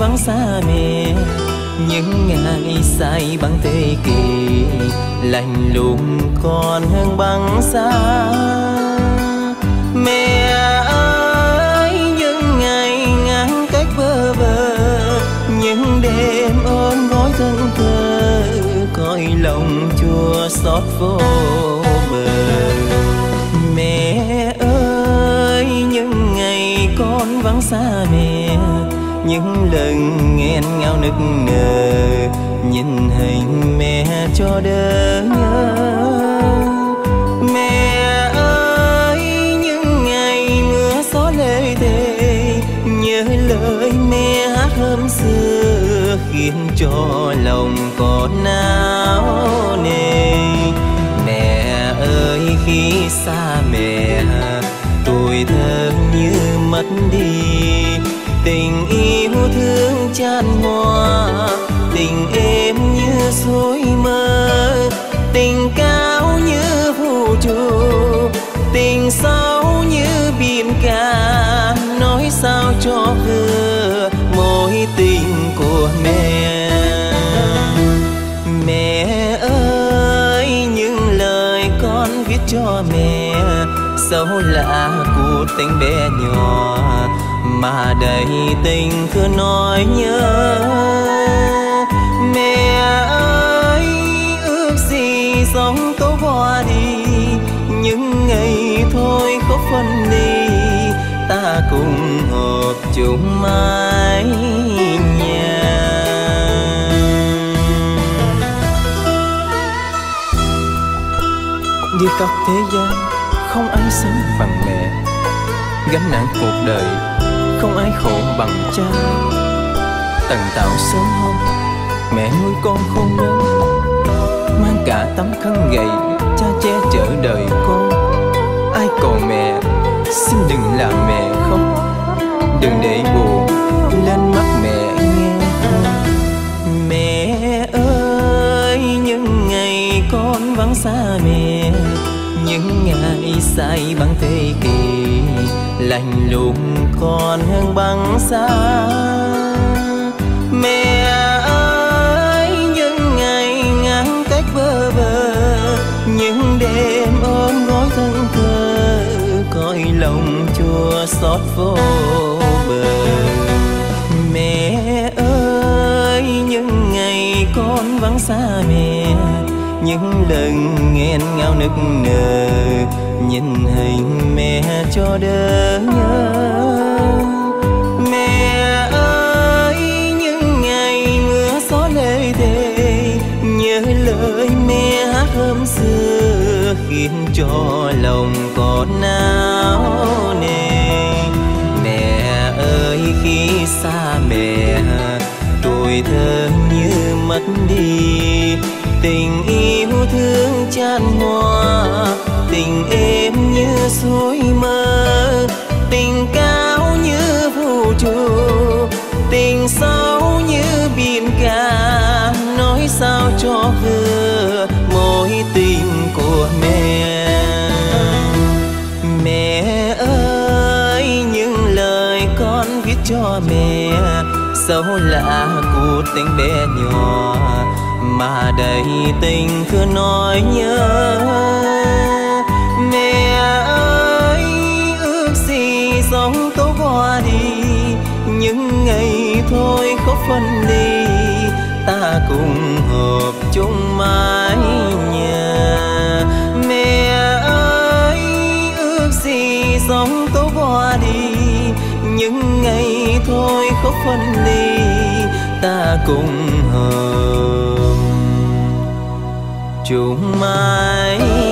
vắng xa mẹ những ngày say băng thế kỷ lạnh lùng còn hơn băng xa. Mẹ ơi, những ngày ngắn cách bơ vơ, những đêm ôm gói thân thơ coi lòng chua xót vô bờ. Mẹ ơi, những ngày con vắng xa mẹ những lần nghẹn ngào nức nở, nhìn hình mẹ cho đỡ nhớ. Mẹ ơi, những ngày mưa gió lê thề nhớ lời mẹ hát hôm xưa, khiến cho lòng con nao nề. Mẹ ơi, khi xa mẹ, tuổi thơ như mất đi tình yêu thương chan hoa, tình êm như suối mơ tình cao như vũ trụ tình sâu như biển cả. Nói sao cho vừa mối tình của mẹ. Mẹ ơi những lời con viết cho mẹ sâu lạ của tình bé nhỏ mà đầy tình cứ nói nhớ, mẹ ơi, ước gì sống có qua đi, những ngày thôi có phân ly ta cùng hợp chung mái nhà. Đi khắp thế gian, không ai sống bằng mẹ. Gánh nặng cuộc đời không ai khổ bằng cha. Tần tạo sớm hôm, mẹ nuôi con khôn lớn, mang cả tấm khăn gầy, cha che chở đời con. Ai còn mẹ, xin đừng làm mẹ khóc đừng để buồn lên mắt mẹ nghe. Mẹ ơi, những ngày con vắng xa mẹ, những ngày say băng thế kỷ lạnh lùng còn hương băng xa. Mẹ ơi, những ngày ngắn cách bơ vơ, những đêm ôm gói thân thơ coi lòng chua xót vô bờ. Mẹ ơi, những ngày con vắng xa mẹ, những lần nghẹn ngào nức nở, nhìn hình mẹ cho đời ơi, mẹ hát hôm xưa khiến cho lòng con nao nề. Mẹ ơi, khi xa mẹ, tuổi thơ như mất đi. Tình yêu thương chan hoa tình êm như suối mơ. Tình cao như vũ trụ, tình sâu như biển cả. Nói sao cho vừa mẹ dẫu lạ của tình bé nhỏ, mà đầy tình cứ nói nhớ. Mẹ ơi, ước gì sống tố qua đi, những ngày thôi khóc phân ly ta cùng hợp chung mai. Thôi khóc phân ly ta cùng hợp chung mái